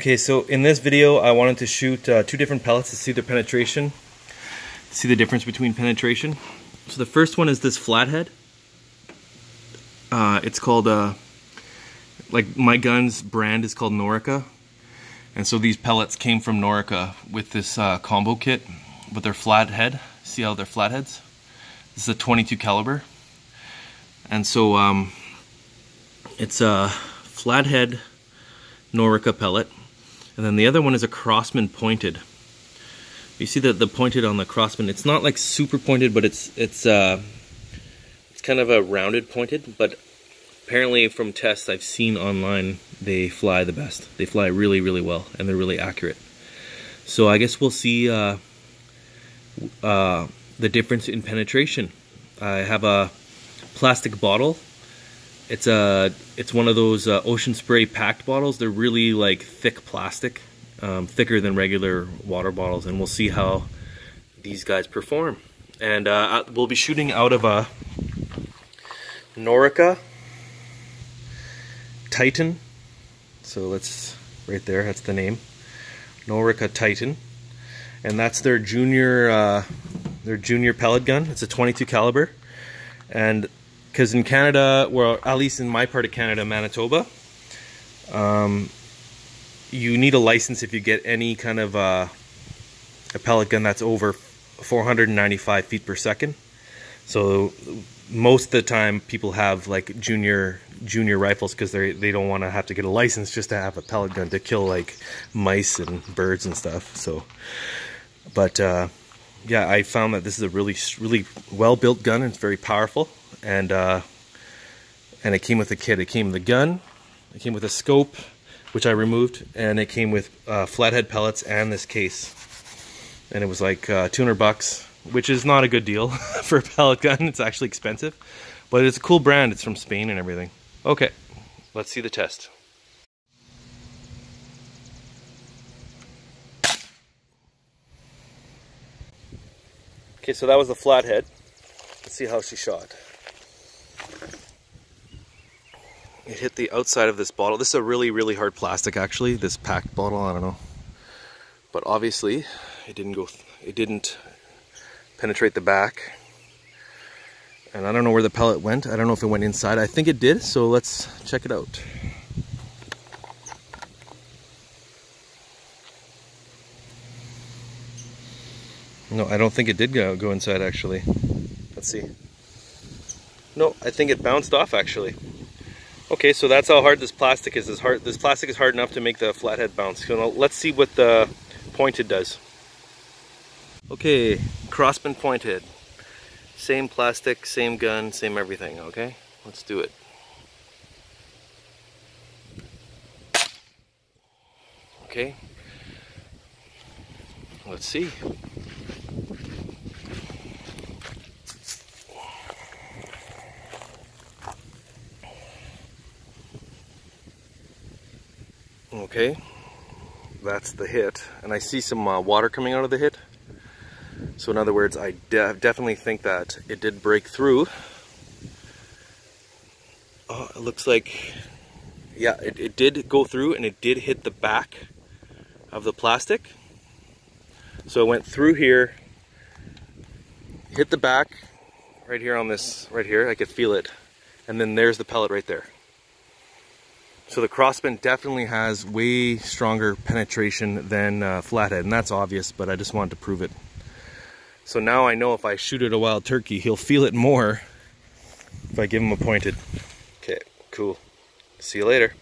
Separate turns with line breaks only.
Okay, so in this video, I wanted to shoot uh, two different pellets to see their penetration, see the difference between penetration. So the first one is this flathead. Uh, it's called, uh, like my gun's brand is called Norica. And so these pellets came from Norica with this uh, combo kit, but they're flathead. See how they're flatheads? This is a 22 caliber. And so um, it's a flathead Norica pellet. And then the other one is a Crosman pointed. You see that the pointed on the Crosman, it's not like super pointed, but it's it's uh, it's kind of a rounded pointed, but apparently from tests I've seen online, they fly the best. They fly really, really well, and they're really accurate. So I guess we'll see uh, uh, the difference in penetration. I have a plastic bottle it's a it's one of those uh, ocean spray packed bottles. They're really like thick plastic, um, thicker than regular water bottles, and we'll see how these guys perform. And uh, we'll be shooting out of a Norica Titan. So let's right there. That's the name, Norica Titan, and that's their junior uh, their junior pellet gun. It's a 22 caliber, and because in Canada, well, at least in my part of Canada, Manitoba, um, you need a license if you get any kind of uh, a pellet gun that's over 495 feet per second. So most of the time, people have like junior junior rifles because they they don't want to have to get a license just to have a pellet gun to kill like mice and birds and stuff. So, but uh, yeah, I found that this is a really really well built gun. and It's very powerful and uh, and it came with a kit. It came with a gun, it came with a scope, which I removed, and it came with uh, flathead pellets and this case. And it was like uh, 200 bucks, which is not a good deal for a pellet gun. It's actually expensive, but it's a cool brand. It's from Spain and everything. Okay, let's see the test. Okay, so that was the flathead. Let's see how she shot. It hit the outside of this bottle. This is a really, really hard plastic actually, this packed bottle, I don't know. But obviously, it didn't go, it didn't penetrate the back. And I don't know where the pellet went. I don't know if it went inside. I think it did, so let's check it out. No, I don't think it did go, go inside actually. Let's see. No, I think it bounced off actually. Okay, so that's how hard this plastic is. This, hard, this plastic is hard enough to make the flathead bounce. So let's see what the pointed does. Okay, Crosman pointed. Same plastic, same gun, same everything, okay? Let's do it. Okay. Let's see. Okay, that's the hit. And I see some uh, water coming out of the hit. So in other words, I de definitely think that it did break through. Oh, it looks like, yeah, it, it did go through and it did hit the back of the plastic. So it went through here, hit the back, right here on this, right here, I could feel it. And then there's the pellet right there. So the Crosman definitely has way stronger penetration than uh, Flathead, and that's obvious, but I just wanted to prove it. So now I know if I shoot at a wild turkey, he'll feel it more if I give him a pointed. Okay, cool. See you later.